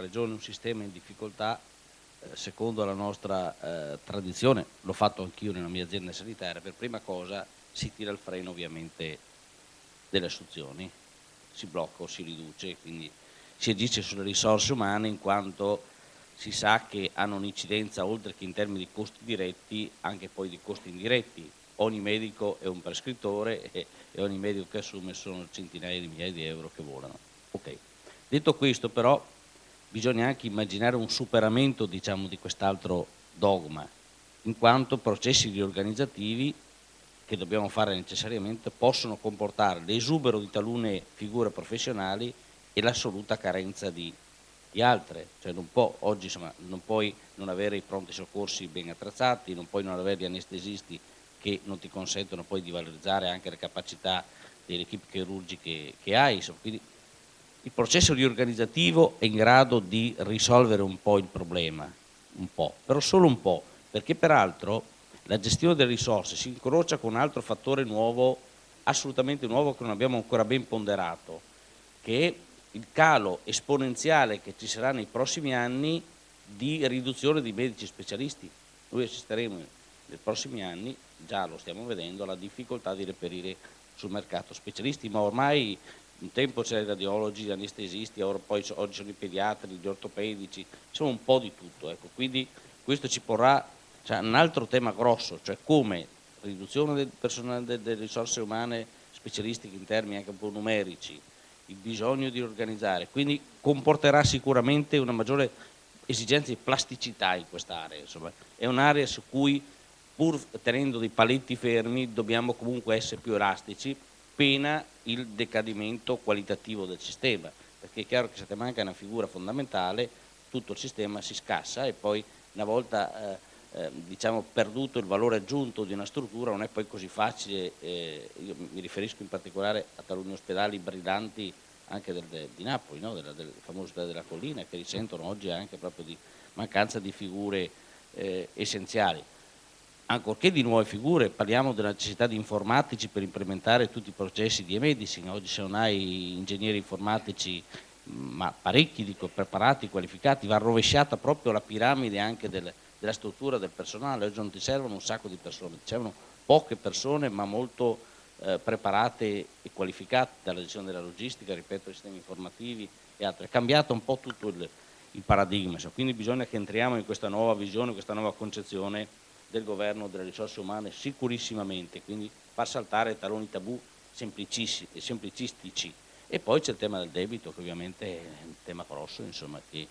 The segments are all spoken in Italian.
regione un sistema in difficoltà, eh, secondo la nostra eh, tradizione, l'ho fatto anch'io nella mia azienda sanitaria, per prima cosa si tira il freno ovviamente delle assunzioni, si blocca o si riduce, quindi si agisce sulle risorse umane in quanto si sa che hanno un'incidenza oltre che in termini di costi diretti anche poi di costi indiretti. Ogni medico è un prescrittore e, e ogni medico che assume sono centinaia di migliaia di euro che volano. Okay. Detto questo però bisogna anche immaginare un superamento diciamo, di quest'altro dogma, in quanto processi riorganizzativi che dobbiamo fare necessariamente possono comportare l'esubero di talune figure professionali e l'assoluta carenza di, di altre, cioè non può, oggi insomma, non puoi non avere i pronti soccorsi ben attrezzati, non puoi non avere gli anestesisti che non ti consentono poi di valorizzare anche le capacità delle equip chirurgiche che hai, insomma, quindi il processo riorganizzativo è in grado di risolvere un po' il problema, un po', però solo un po', perché peraltro la gestione delle risorse si incrocia con un altro fattore nuovo, assolutamente nuovo che non abbiamo ancora ben ponderato, che è il calo esponenziale che ci sarà nei prossimi anni di riduzione di medici specialisti. Noi assisteremo nei prossimi anni, già lo stiamo vedendo, alla difficoltà di reperire sul mercato specialisti, ma ormai un tempo c'erano i radiologi, gli anestesisti, poi oggi sono i pediatri, gli ortopedici, insomma un po' di tutto. Ecco. Quindi questo ci porrà cioè, un altro tema grosso, cioè come riduzione del personale, delle risorse umane specialistiche in termini anche un po' numerici, il bisogno di organizzare, quindi comporterà sicuramente una maggiore esigenza di plasticità in quest'area, insomma. è un'area su cui pur tenendo dei paletti fermi dobbiamo comunque essere più elastici, pena il decadimento qualitativo del sistema, perché è chiaro che se ti manca una figura fondamentale tutto il sistema si scassa e poi una volta eh, eh, diciamo, perduto il valore aggiunto di una struttura non è poi così facile, eh, io mi riferisco in particolare a taluni ospedali brillanti anche del, del, di Napoli, no? del, del famoso ospedale della collina, che risentono oggi anche proprio di mancanza di figure eh, essenziali. Ancorché di nuove figure, parliamo della necessità di informatici per implementare tutti i processi di e-medicine, oggi se non hai ingegneri informatici ma parecchi dico, preparati, qualificati, va rovesciata proprio la piramide anche del, della struttura del personale, oggi non ti servono un sacco di persone, ti servono poche persone ma molto eh, preparate e qualificate dalla gestione della logistica, ripeto, sistemi informativi e altro. È cambiato un po' tutto il, il paradigma, quindi bisogna che entriamo in questa nuova visione, questa nuova concezione del governo delle risorse umane sicurissimamente, quindi far saltare taloni tabù semplicistici. E poi c'è il tema del debito che ovviamente è un tema grosso, insomma, che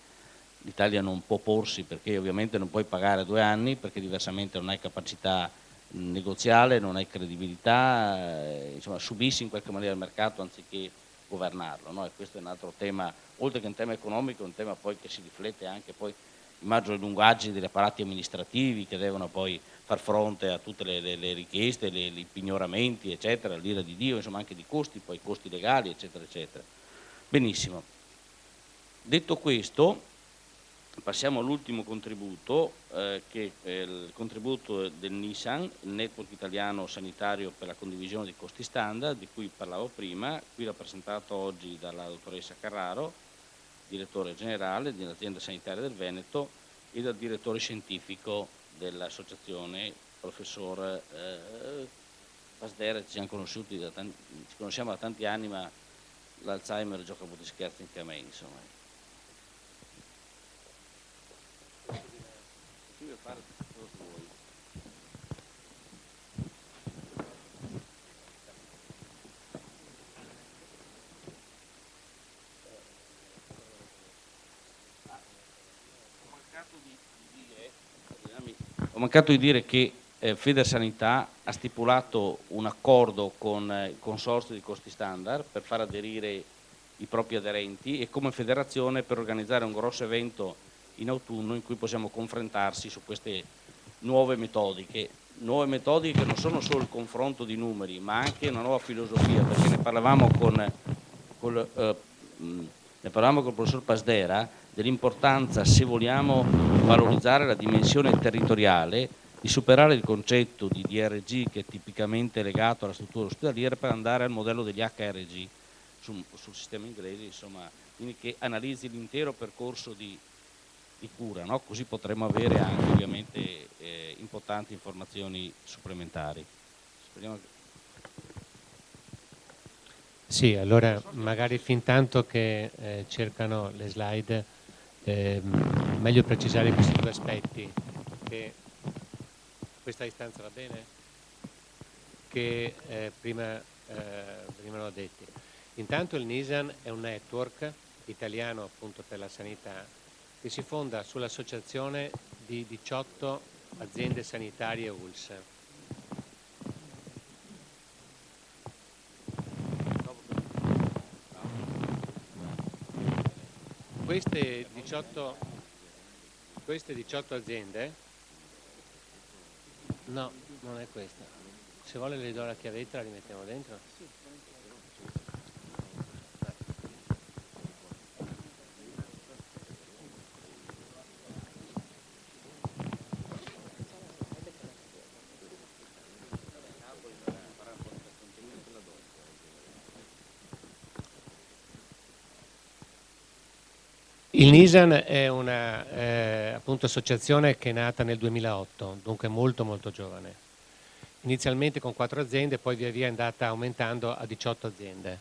l'Italia non può porsi perché ovviamente non puoi pagare due anni perché diversamente non hai capacità negoziale, non hai credibilità, eh, insomma subissi in qualche maniera il mercato anziché governarlo. No? E questo è un altro tema, oltre che un tema economico, un tema poi che si riflette anche poi, le lungaggini degli apparati amministrativi che devono poi far fronte a tutte le, le, le richieste, le, i pignoramenti, eccetera, l'ira di Dio, insomma anche di costi, poi costi legali, eccetera, eccetera. Benissimo. Detto questo, Passiamo all'ultimo contributo, eh, che è il contributo del NISAN, il Network Italiano Sanitario per la condivisione dei costi standard, di cui parlavo prima, qui rappresentato oggi dalla dottoressa Carraro, direttore generale dell'azienda sanitaria del Veneto, e dal direttore scientifico dell'associazione, professor eh, ci, tanti, ci conosciamo da tanti anni, ma l'Alzheimer gioca di scherzi anche a me, insomma. Ho mancato di dire che eh, Federsanità ha stipulato un accordo con eh, il consorzio di costi standard per far aderire i propri aderenti e come federazione per organizzare un grosso evento in autunno in cui possiamo confrontarsi su queste nuove metodiche, nuove metodiche che non sono solo il confronto di numeri ma anche una nuova filosofia perché ne parlavamo con, con, eh, ne parlavamo con il professor Pasdera dell'importanza se vogliamo valorizzare la dimensione territoriale di superare il concetto di DRG che è tipicamente legato alla struttura ospedaliera per andare al modello degli HRG sul, sul sistema inglese insomma quindi che analizzi l'intero percorso di, di cura, no? così potremo avere anche ovviamente eh, importanti informazioni supplementari. Speriamo che... Sì, allora magari fin tanto che eh, cercano le slide, eh, meglio precisare questi due aspetti. Che questa istanza va bene? Che eh, prima, eh, venivano detti. Intanto il NISAN è un network italiano appunto per la sanità che si fonda sull'associazione di 18 aziende sanitarie ULS. Queste 18, queste 18 aziende, no, non è questa. Se vuole le do la chiavetta la rimettiamo dentro. Il Nisan è una eh, che è nata nel 2008, dunque molto molto giovane. Inizialmente con quattro aziende, poi via via è andata aumentando a 18 aziende.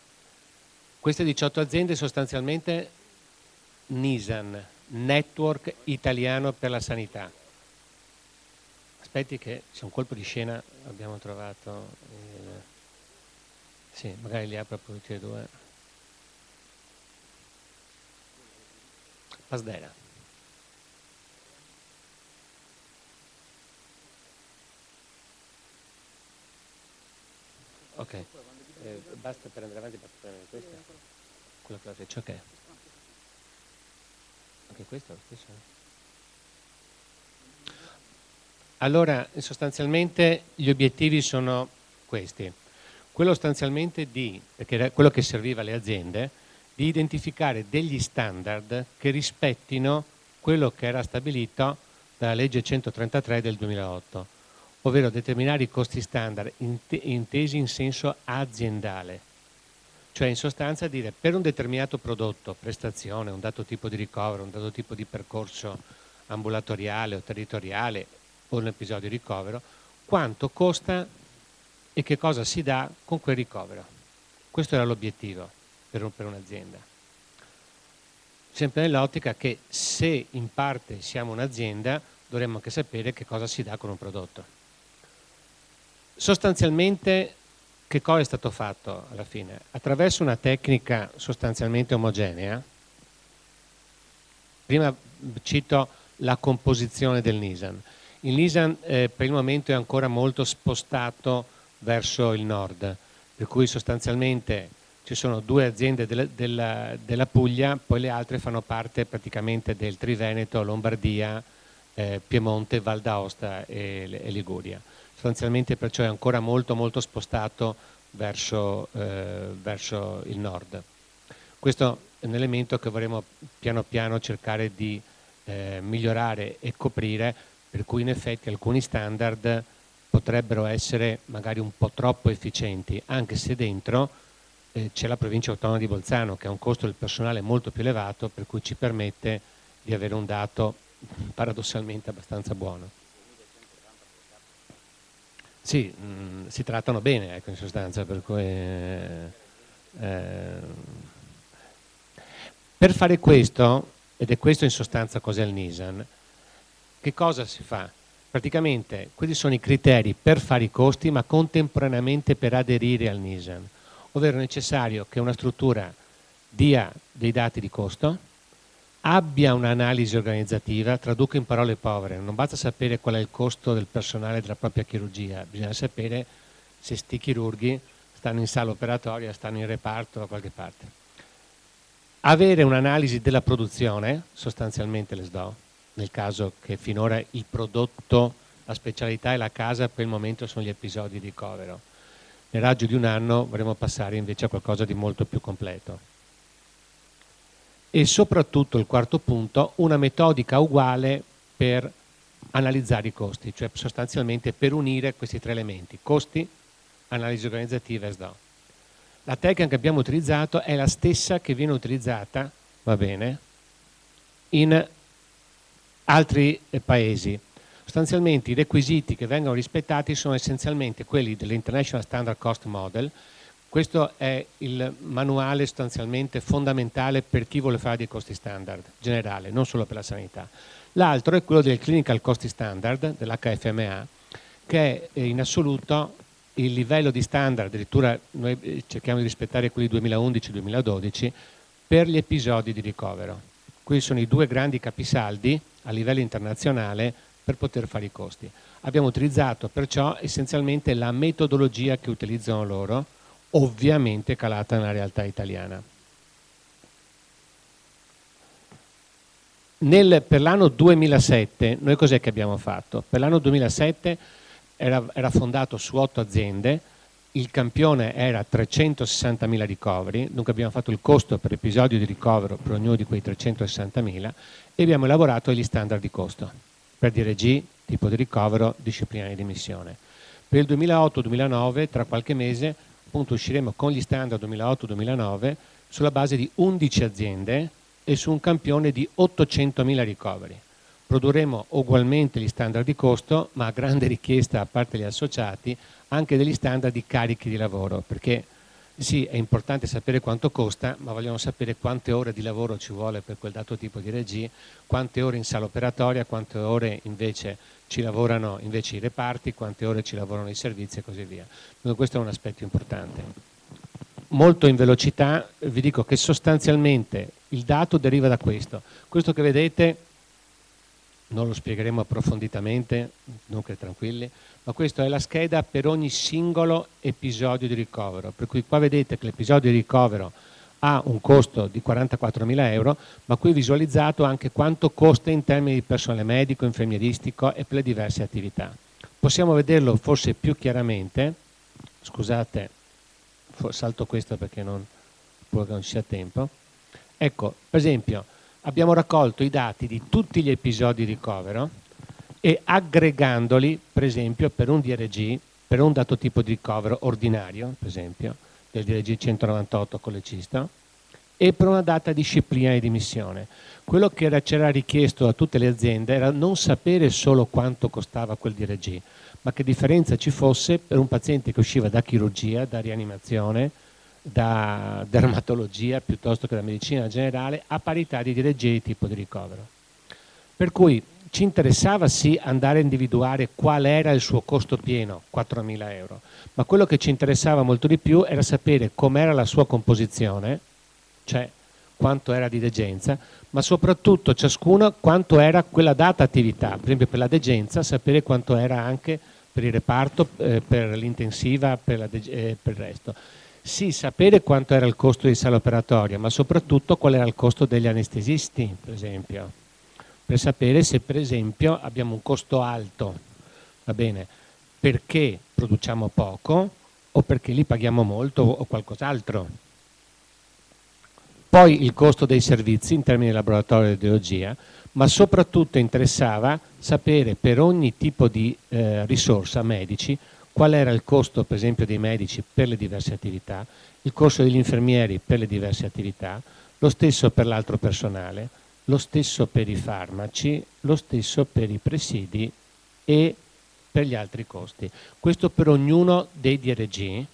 Queste 18 aziende sostanzialmente Nisan, Network Italiano per la Sanità. Aspetti che c'è un colpo di scena, abbiamo trovato... Il... Sì, magari li apro per tutti e due. Pasdera. Ok, eh, basta per andare avanti, basta prendere questa? Quella con la freccia, ok. Anche questo è lo stesso? Allora, sostanzialmente gli obiettivi sono questi. Quello sostanzialmente di, perché era quello che serviva alle aziende, di identificare degli standard che rispettino quello che era stabilito dalla legge 133 del 2008, ovvero determinare i costi standard intesi in senso aziendale, cioè in sostanza dire per un determinato prodotto, prestazione, un dato tipo di ricovero, un dato tipo di percorso ambulatoriale o territoriale o un episodio di ricovero, quanto costa e che cosa si dà con quel ricovero. Questo era l'obiettivo per, per un'azienda. Sempre nell'ottica che se in parte siamo un'azienda dovremmo anche sapere che cosa si dà con un prodotto. Sostanzialmente che cosa è stato fatto alla fine? Attraverso una tecnica sostanzialmente omogenea, prima cito la composizione del Nisan. Il Nisan eh, per il momento è ancora molto spostato verso il nord, per cui sostanzialmente ci sono due aziende della, della, della, Puglia, poi le altre fanno parte praticamente del Triveneto, Lombardia, eh, Piemonte, Val d'Aosta e, e, Liguria. Sostanzialmente perciò è ancora molto molto spostato verso, eh, verso il nord. Questo è un elemento che vorremmo piano piano cercare di eh, migliorare e coprire, per cui in effetti alcuni standard potrebbero essere magari un po' troppo efficienti, anche se dentro eh, c'è la provincia autonoma di Bolzano che ha un costo del personale molto più elevato per cui ci permette di avere un dato paradossalmente abbastanza buono. Sì, mh, mm, si trattano bene ecco, in sostanza, per cui... Eh, eh, per fare questo, ed è questo in sostanza cos'è il Nisan, che cosa si fa? Praticamente questi sono i criteri per fare i costi ma contemporaneamente per aderire al Nisan ovvero è necessario che una struttura dia dei dati di costo, abbia un'analisi organizzativa, traduco in parole povere, non basta sapere qual è il costo del personale della propria chirurgia, bisogna sapere se sti chirurghi stanno in sala operatoria, stanno in reparto da qualche parte. Avere un'analisi della produzione, sostanzialmente le SDO, nel caso che finora il prodotto, la specialità e la casa per il momento sono gli episodi di ricovero nel raggio di un anno vorremmo passare invece a qualcosa di molto più completo. E soprattutto il quarto punto, una metodica uguale per analizzare i costi, cioè sostanzialmente per unire questi tre elementi, costi, analisi organizzativa e SDO. La tecnica che abbiamo utilizzato è la stessa che viene utilizzata va bene, in altri eh, paesi. Sostanzialmente i requisiti che vengono rispettati sono essenzialmente quelli dell'International Standard Cost Model, questo è il manuale sostanzialmente fondamentale per chi vuole fare dei costi standard, generale, non solo per la sanità. L'altro è quello del Clinical Cost Standard, dell'HFMA, che è in assoluto il livello di standard, addirittura noi eh, cerchiamo di rispettare quelli 2011-2012, per gli episodi di ricovero. Qui sono i due grandi capisaldi a livello internazionale per poter fare i costi. Abbiamo utilizzato perciò essenzialmente la metodologia che utilizzano loro, ovviamente calata nella realtà italiana. Nel, per l'anno 2007 noi cos'è che abbiamo fatto? Per l'anno 2007 era, era, fondato su otto aziende, il campione era 360.000 ricoveri, dunque abbiamo fatto il costo per episodio di ricovero per ognuno di quei 360.000 e abbiamo elaborato gli standard di costo per DRG, tipo di ricovero, disciplina di missione. Per il 2008-2009, tra qualche mese, appunto usciremo con gli standard 2008-2009 sulla base di 11 aziende e su un campione di 800.000 ricoveri. Produrremo ugualmente gli standard di costo, ma a grande richiesta a parte gli associati, anche degli standard di carichi di lavoro, perché sì, è importante sapere quanto costa, ma vogliamo sapere quante ore di lavoro ci vuole per quel dato tipo di regie, quante ore in sala operatoria, quante ore invece ci lavorano invece i reparti, quante ore ci lavorano i servizi e così via. Quindi questo è un aspetto importante. Molto in velocità vi dico che sostanzialmente il dato deriva da questo. Questo che vedete non lo spiegheremo approfonditamente, dunque tranquilli, ma questa è la scheda per ogni singolo episodio di ricovero, per cui qua vedete che l'episodio di ricovero ha un costo di 44.000 euro, ma qui visualizzato anche quanto costa in termini di personale medico, infermieristico e per le diverse attività. Possiamo vederlo forse più chiaramente, scusate, salto questo perché non, non ci sia tempo. Ecco, per esempio, abbiamo raccolto i dati di tutti gli episodi di ricovero e aggregandoli, per esempio, per un DRG, per un dato tipo di ricovero ordinario, per esempio, del DRG 198 collecista, e per una data disciplina di missione. Quello che c'era richiesto a tutte le aziende era non sapere solo quanto costava quel DRG, ma che differenza ci fosse per un paziente che usciva da chirurgia, da rianimazione, da dermatologia piuttosto che da medicina generale a parità di dirigere di tipo di ricovero. Per cui ci interessava sì andare a individuare qual era il suo costo pieno, 4.000 euro, ma quello che ci interessava molto di più era sapere com'era la sua composizione, cioè quanto era di degenza, ma soprattutto ciascuno quanto era quella data attività, per esempio per la degenza sapere quanto era anche per il reparto, eh, per l'intensiva, per, eh, per il resto sì sapere quanto era il costo di sala operatoria, ma soprattutto qual era il costo degli anestesisti, per esempio, per sapere se per esempio abbiamo un costo alto, va bene, perché produciamo poco o perché li paghiamo molto o qualcos'altro. Poi il costo dei servizi in termini di laboratorio di ideologia, ma soprattutto interessava sapere per ogni tipo di eh, risorsa medici qual era il costo per esempio dei medici per le diverse attività, il costo degli infermieri per le diverse attività, lo stesso per l'altro personale, lo stesso per i farmaci, lo stesso per i presidi e per gli altri costi. Questo per ognuno dei DRG,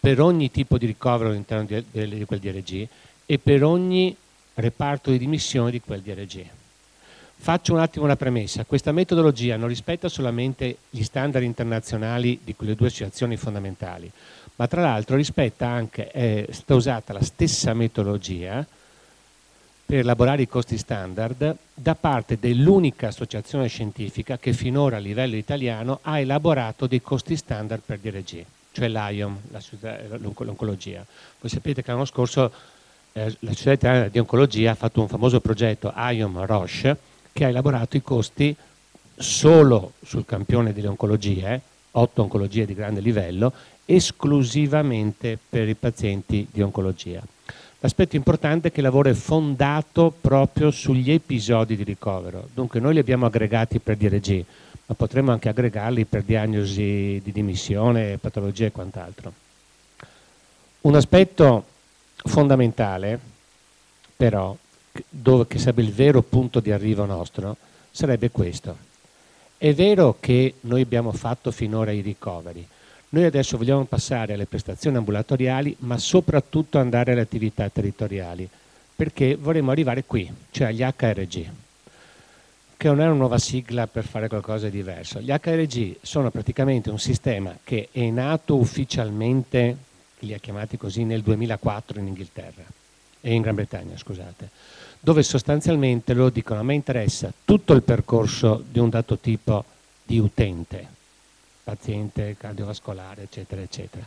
per ogni tipo di ricovero all'interno di, quel DRG e per ogni reparto di dimissione di quel DRG. Faccio un attimo una premessa, questa metodologia non rispetta solamente gli standard internazionali di quelle due associazioni fondamentali, ma tra l'altro rispetta anche, è stata usata la stessa metodologia per elaborare i costi standard da parte dell'unica associazione scientifica che finora a livello italiano ha elaborato dei costi standard per DRG, cioè l'IOM, l'oncologia. Voi sapete che l'anno scorso eh, la Società Italiana di Oncologia ha fatto un famoso progetto IOM Roche che ha elaborato i costi solo sul campione delle oncologie, otto oncologie di grande livello, esclusivamente per i pazienti di oncologia. L'aspetto importante è che il lavoro è fondato proprio sugli episodi di ricovero, dunque noi li abbiamo aggregati per DRG, ma potremmo anche aggregarli per diagnosi di dimissione, patologie e quant'altro. Un aspetto fondamentale però, dove, che sarebbe il vero punto di arrivo nostro, sarebbe questo. È vero che noi abbiamo fatto finora i ricoveri, noi adesso vogliamo passare alle prestazioni ambulatoriali, ma soprattutto andare alle attività territoriali, perché vorremmo arrivare qui, cioè agli HRG, che non è una nuova sigla per fare qualcosa di diverso. Gli HRG sono praticamente un sistema che è nato ufficialmente, li ha chiamati così, nel 2004 in Inghilterra e in Gran Bretagna, scusate, dove sostanzialmente loro dicono a me interessa tutto il percorso di un dato tipo di utente, paziente cardiovascolare, eccetera, eccetera,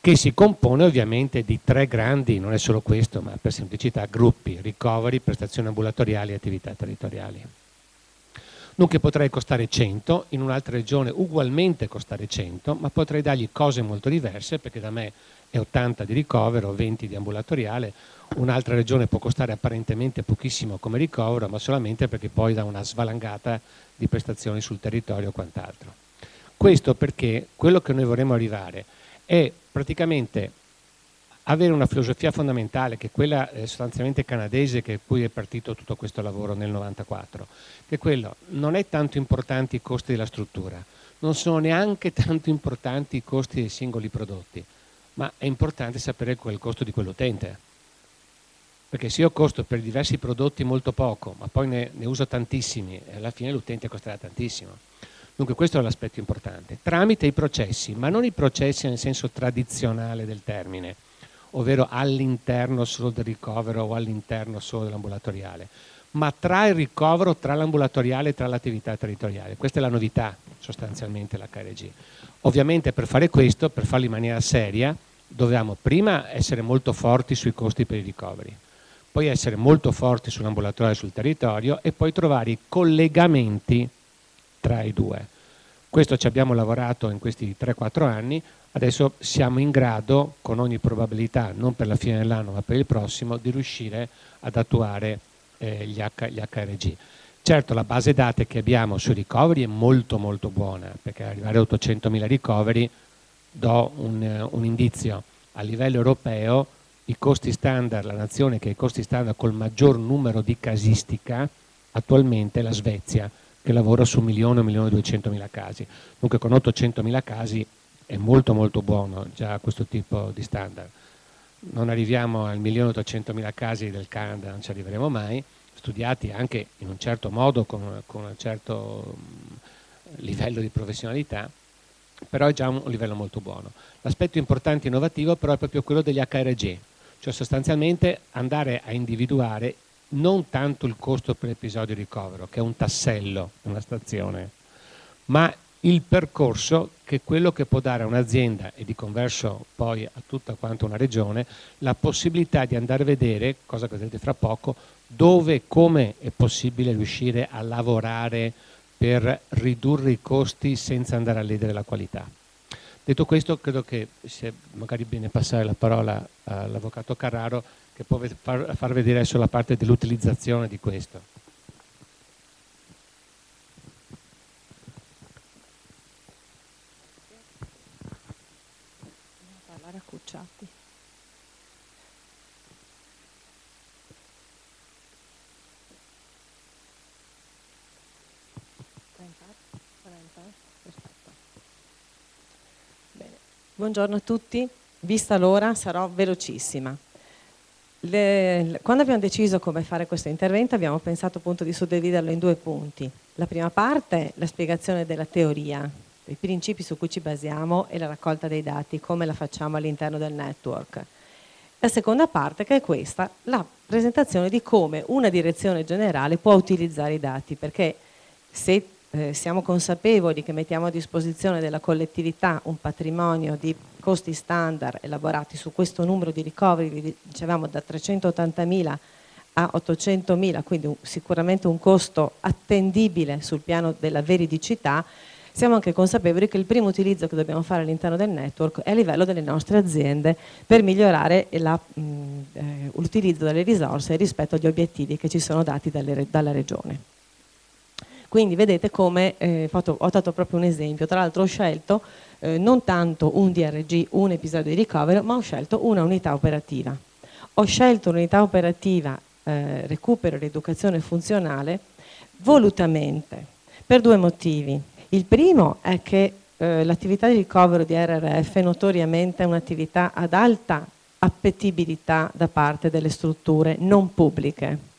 che si compone ovviamente di tre grandi, non è solo questo, ma per semplicità, gruppi, ricoveri, prestazioni ambulatoriali e attività territoriali. Dunque potrei costare 100, in un'altra regione ugualmente costare 100, ma potrei dargli cose molto diverse perché da me è 80 di ricovero, 20 di ambulatoriale, un'altra regione può costare apparentemente pochissimo come ricovero, ma solamente perché poi dà una svalangata di prestazioni sul territorio o quant'altro. Questo perché quello che noi vorremmo arrivare è praticamente avere una filosofia fondamentale che è quella eh, sostanzialmente canadese che cui è partito tutto questo lavoro nel 94, che è quello, non è tanto importanti i costi della struttura, non sono neanche tanto importanti i costi dei singoli prodotti, ma è importante sapere qual è il costo di quell'utente. Perché se io costo per diversi prodotti molto poco, ma poi ne, ne uso tantissimi, alla fine l'utente costerà tantissimo. Dunque questo è l'aspetto importante. Tramite i processi, ma non i processi nel senso tradizionale del termine, ovvero all'interno solo del ricovero o all'interno solo dell'ambulatoriale, ma tra il ricovero, tra l'ambulatoriale e tra l'attività territoriale. Questa è la novità sostanzialmente la KRG. Ovviamente per fare questo, per farlo in maniera seria, dovevamo prima essere molto forti sui costi per i ricoveri, poi essere molto forti sull'ambulatorio e sul territorio e poi trovare i collegamenti tra i due. Questo ci abbiamo lavorato in questi 3-4 anni, adesso siamo in grado, con ogni probabilità, non per la fine dell'anno ma per il prossimo, di riuscire ad attuare eh, gli, H, gli HRG. Certo la base dati che abbiamo sui ricoveri è molto molto buona, perché arrivare a 800.000 ricoveri do un, un indizio. A livello europeo i costi standard, la nazione che ha i costi standard col maggior numero di casistica attualmente è la Svezia, che lavora su 1 milione, 1 milione e 200 mila casi. Dunque con 800 mila casi è molto molto buono già questo tipo di standard. Non arriviamo al milione e 800 mila casi del Canada, non ci arriveremo mai, studiati anche in un certo modo, con, con un certo mm, livello di professionalità, però è già un livello molto buono. L'aspetto importante e innovativo però è proprio quello degli HRG, cioè sostanzialmente andare a individuare non tanto il costo per episodio di ricovero, che è un tassello, una stazione, ma il percorso che è quello che può dare a un'azienda e di converso poi a tutta quanta una regione la possibilità di andare a vedere, cosa che vedrete fra poco, dove e come è possibile riuscire a lavorare per ridurre i costi senza andare a ledere la qualità. Detto questo, credo che sia magari bene passare la parola all'Avvocato Carraro che può far, vedere adesso la parte dell'utilizzazione di questo. Cucciati. Buongiorno a tutti, vista l'ora sarò velocissima. Le, quando abbiamo deciso come fare questo intervento abbiamo pensato appunto di suddividerlo in due punti. La prima parte la spiegazione della teoria, i principi su cui ci basiamo e la raccolta dei dati, come la facciamo all'interno del network. La seconda parte che è questa, la presentazione di come una direzione generale può utilizzare i dati, perché se eh, siamo consapevoli che mettiamo a disposizione della collettività un patrimonio di costi standard elaborati su questo numero di ricoveri, dicevamo da 380.000 a 800.000, quindi un, sicuramente un costo attendibile sul piano della veridicità, siamo anche consapevoli che il primo utilizzo che dobbiamo fare all'interno del network è a livello delle nostre aziende per migliorare eh, l'utilizzo delle risorse rispetto agli obiettivi che ci sono dati dalle, dalla Regione. Quindi vedete come eh, fatto, ho dato proprio un esempio, tra l'altro ho scelto eh, non tanto un DRG, un episodio di ricovero, ma ho scelto una unità operativa. ho scelto l'unità operativa eh, recupero ed educazione funzionale volutamente per due motivi. Il primo è che eh, l'attività di ricovero di RRF notoriamente è un'attività ad alta appetibilità da parte delle strutture non pubbliche